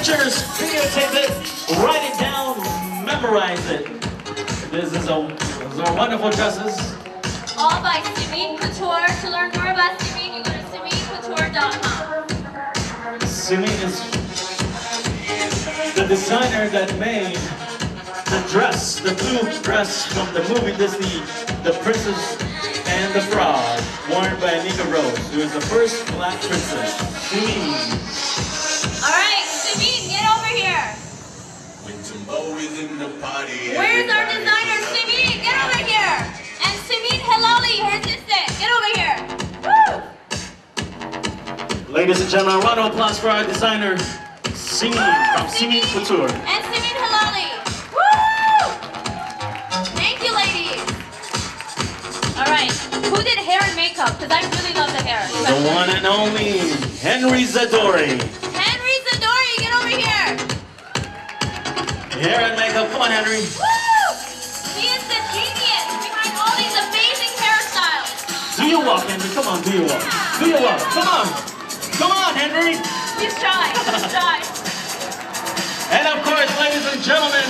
pictures, videotape it, write it down, memorize it. This is a, these are wonderful dresses. All by Simin Couture. To learn more about Simin, you go to simincouture.com. Simin is the designer that made the dress, the blue dress from the movie Disney, The Princess and the Frog, worn by Anika Rose, who is the first black princess. Simin. And gentlemen, a round of applause for our designer, Simin from Simin Couture. And Simin Hilali. Woo! Thank you, ladies. All right, who did hair and makeup? Because I really love the hair. The one and only Henry Zadori. Henry Zadori, get over here. Hair and makeup, come on Henry. Woo! He is the genius behind all these amazing hairstyles. Do your walk, Henry, come on, do your walk. Do your walk, come on. Come on, Henry. He's shy, he's shy. And of course, ladies and gentlemen,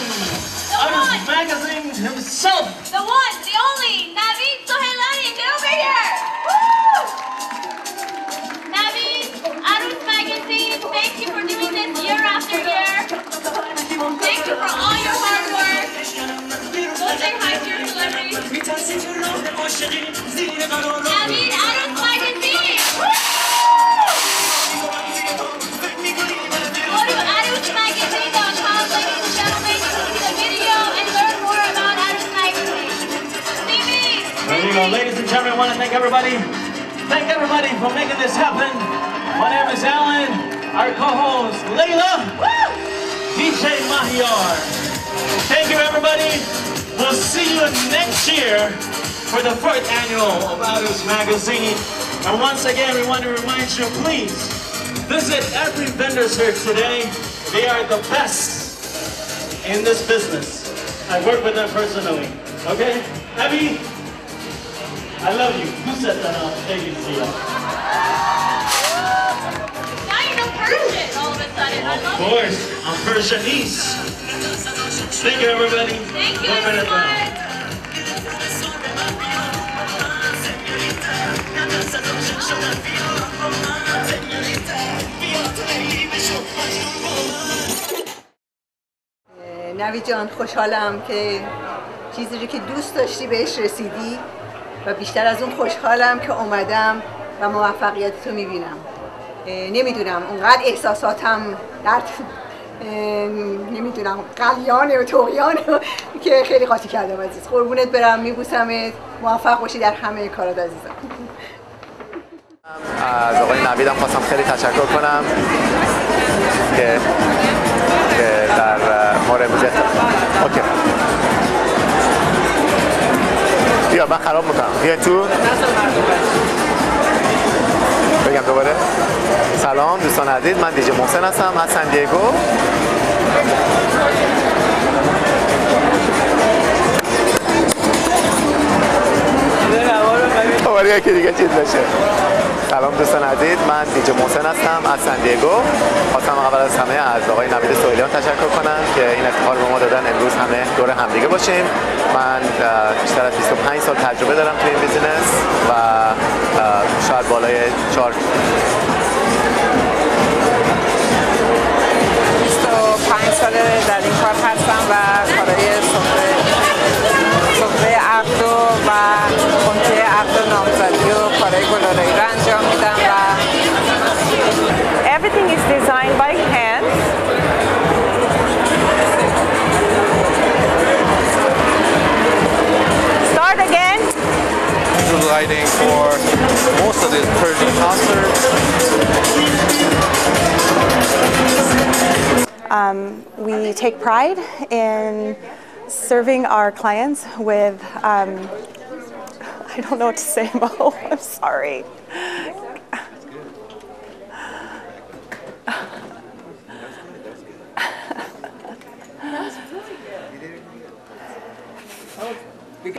one. Artist Magazine himself. The one, the only, Navid Sohelani, get over here! Woo! Navid, Aroos Magazine, thank you for doing this year after year. Thank you for all your hard work. Go say hi to your celebrities. Navid, Stevie! You go, ladies and gentlemen, I want to thank everybody. Thank everybody for making this happen. My name is Alan, our co-host, Layla, DJ Mahiar. Thank you, everybody. We'll see you next year for the fourth annual of Aroos Magazine. And once again, we want to remind you, please, visit every vendor's here today. They are the best in this business. I work with them personally. Okay? Abby, I love you. Who said that out? Thank you, Zia. Now you know Persian all of a sudden. I Of love it. course, I'm Persianese. Thank you, everybody. Thank you, One minute now. everyone. نوی جان خوشحالم که چیزی رو که دوست داشتی بهش رسیدی و بیشتر از اون خوشحالم که اومدم و موفقیت تو می‌بینم نمی‌دونم اونقدر احساساتم در نمی‌دونم قلیانه و توقیانه که خیلی قاطی کردم عزیز. قربونت برم میبوسمت. موفق باشی در همه کارات عزیزم. از آقای نویدم خواستم خیلی تشکر کنم که در مورد امروز اوکی. بیا من خراب می‌کنم. بیا تو. بگم دوباره. سلام دوستان عزیز من دیجی محسن هستم از سن دیگو. دوباره یکی دیگه چیز بشه. سلام دوستان عزیز من دیجی محسن هستم از سن دیگو. خواستم اول از همه از آقای نوید سویلیان تشکر کنم که این افتخار به ما دادن. امروز همه دور همدیگه باشیم. من بیشتر از 25 سال تجربه دارم تو این بیزینس و شاید بالای 4 for most of the Persian concerts. Um, we take pride in serving our clients with, um, I don't know what to say, Mo. I'm sorry.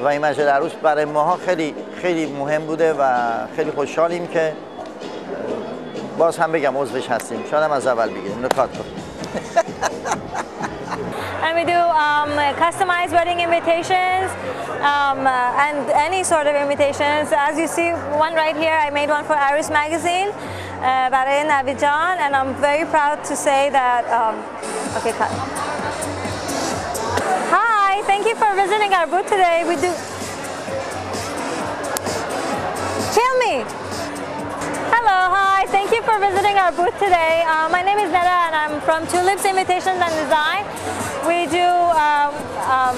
و این مجال عروس برای ماها خیلی خیلی مهم بوده و خیلی خوشحالیم که باز هم بگم عضوش هستیم شاید هم از اول بگیم اینو کات کن and we do um, customized wedding invitations um, uh, and any sort of invitations. As you see, one right here, I made one for Iris Magazine uh, برای Navi John, and I'm very proud to say that. Um, okay, cut. For visiting our booth today. We do. Kill me. Hello, hi. Thank you for visiting our booth today. Uh, my name is Neda and I'm from Tulips Invitations and Design. We do um, um,